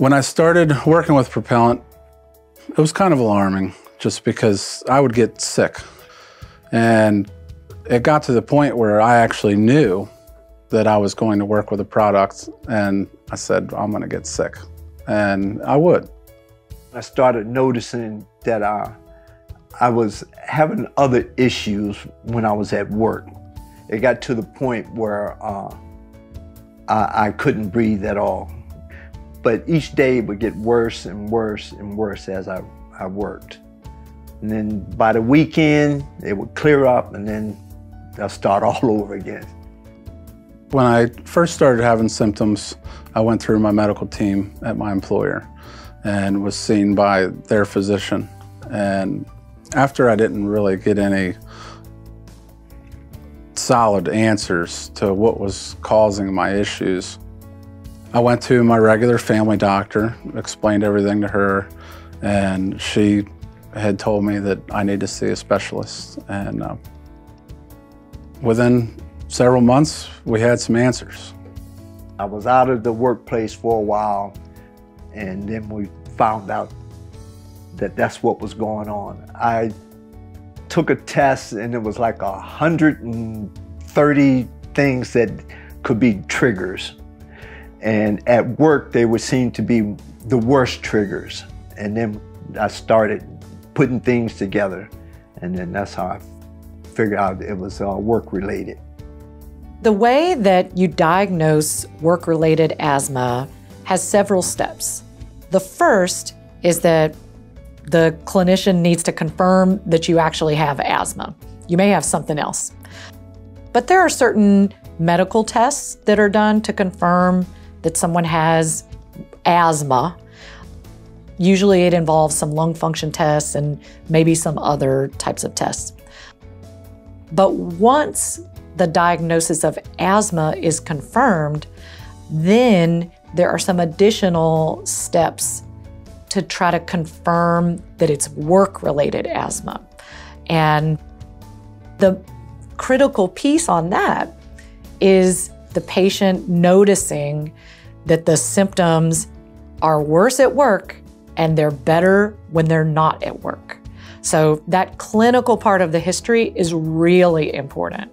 When I started working with Propellant, it was kind of alarming just because I would get sick. And it got to the point where I actually knew that I was going to work with a product and I said, I'm going to get sick. And I would. I started noticing that uh, I was having other issues when I was at work. It got to the point where uh, I, I couldn't breathe at all. But each day would get worse and worse and worse as I, I worked. And then by the weekend, it would clear up and then I'll start all over again. When I first started having symptoms, I went through my medical team at my employer and was seen by their physician. And after I didn't really get any solid answers to what was causing my issues, I went to my regular family doctor, explained everything to her, and she had told me that I need to see a specialist. And uh, within several months, we had some answers. I was out of the workplace for a while, and then we found out that that's what was going on. I took a test, and it was like 130 things that could be triggers. And at work, they would seem to be the worst triggers. And then I started putting things together, and then that's how I figured out it was uh, work related. The way that you diagnose work related asthma has several steps. The first is that the clinician needs to confirm that you actually have asthma. You may have something else. But there are certain medical tests that are done to confirm that someone has asthma. Usually it involves some lung function tests and maybe some other types of tests. But once the diagnosis of asthma is confirmed, then there are some additional steps to try to confirm that it's work related asthma. And the critical piece on that is the patient noticing that the symptoms are worse at work and they're better when they're not at work. So that clinical part of the history is really important.